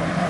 Right.